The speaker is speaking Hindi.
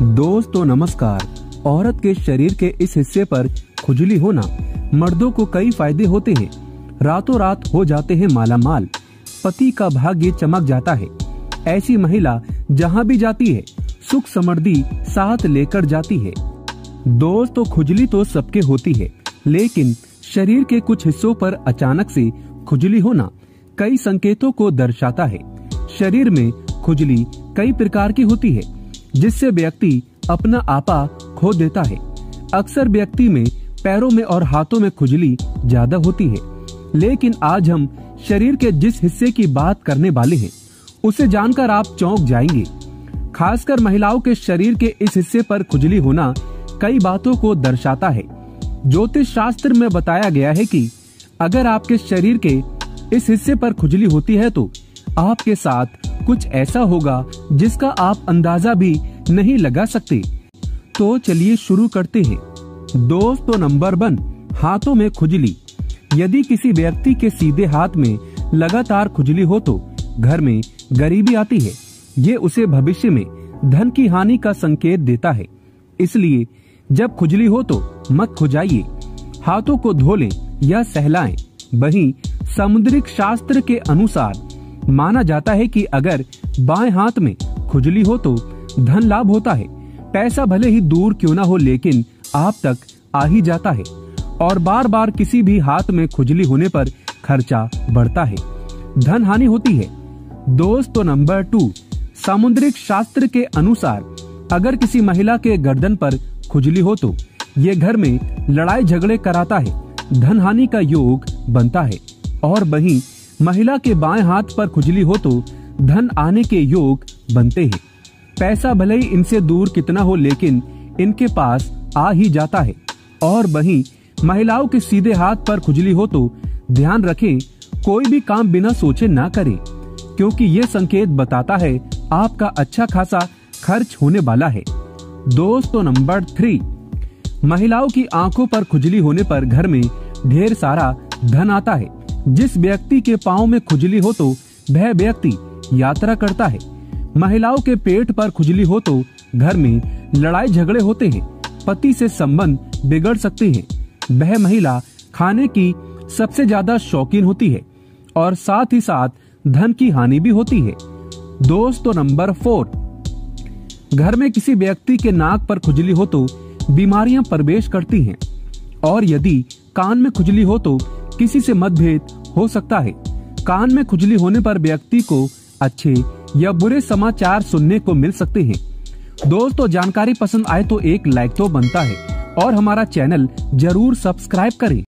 दोस्तों नमस्कार, औरत के शरीर के इस हिस्से पर खुजली होना मर्दों को कई फ़ायदे होते हैं। रातों रात हो जाते हैं माला माल पति का भाग्य चमक जाता है। ऐसी महिला जहाँ भी जाती है, सुख समृद्धि साथ लेकर जाती है। दोस्तों खुजली तो सबके होती है, लेकिन शरीर के कुछ हिस्सों पर अचानक से खुजली होना कई संकेतों को दर्शाता है। शरीर में खुजली कई प्रकार की होती है। जिससे व्यक्ति अपना आपा खो देता है। अक्सर व्यक्ति में पैरों में और हाथों में खुजली ज़्यादा होती है। लेकिन आज हम शरीर के जिस हिस्से की बात करने वाले हैं, उसे जानकर आप चौंक जाएँगे। खासकर महिलाओं के शरीर के इस हिस्से पर खुजली होना कई बातों को दर्शाता है। ज्योतिष शास्त्र में बताया गया है कि अगर आपके शरीर के इस हिस्से पर खुजली होती है तो आपके साथ कुछ ऐसा होगा जिसका आप अंदाज़ा भी नहीं लगा सकते। तो चलिए शुरू करते हैं। दोस्तों नंबर वन, हाथों में खुजली। यदि किसी व्यक्ति के सीधे हाथ में लगातार खुजली हो तो घर में गरीबी आती है। ये उसे भविष्य में धन की हानि का संकेत देता है। इसलिए जब खुजली हो तो मत खुजाइए। हाथों को धो लें या सहलाएँ। वहीं समुद्रिक शास्त्र के अनुसार माना जाता है कि अगर बाएँ हाथ में खुजली हो तो धन लाभ होता है। पैसा भले ही दूर क्यों ना हो, लेकिन आप तक आ ही जाता है। और बार बार किसी भी हाथ में खुजली होने पर खर्चा बढ़ता है। धन हानि होती है। दोस्तों नंबर टू, सामुद्रिक शास्त्र के अनुसार अगर किसी महिला के गर्दन पर खुजली हो तो ये घर में लड़ाई झगड़े कराता है। धन हानि का योग बनता है। और वहीं महिला के बाएँ हाथ पर खुजली हो तो धन आने के योग बनते हैं। पैसा भले ही इनसे दूर कितना हो, लेकिन इनके पास आ ही जाता है। और वहीं महिलाओं के सीधे हाथ पर खुजली हो तो ध्यान रखें, कोई भी काम बिना सोचे ना करें, क्योंकि ये संकेत बताता है, आपका अच्छा खासा खर्च होने वाला है। दोस्तों नंबर थ्री, महिलाओं की आँखों पर खुजली होने पर घर में ढेर सारा धन आता है। जिस व्यक्ति के पाँव में खुजली हो तो वह व्यक्ति यात्रा करता है। महिलाओं के पेट पर खुजली हो तो घर में लड़ाई झगड़े होते हैं। पति से संबंध बिगड़ सकते हैं। वह महिला खाने की सबसे ज़्यादा शौकीन होती है और साथ ही साथ धन की हानि भी होती है। दोस्तों नंबर फोर, घर में किसी व्यक्ति के नाक पर खुजली हो तो बीमारियाँ प्रवेश करती हैं और यदि कान में खुजली हो तो किसी से मतभेद हो सकता है। कान में खुजली होने पर व्यक्ति को अच्छे या बुरे समाचार सुनने को मिल सकते हैं। दोस्तों, जानकारी पसंद आए तो एक लाइक तो बनता है और हमारा चैनल ज़रूर सब्सक्राइब करें।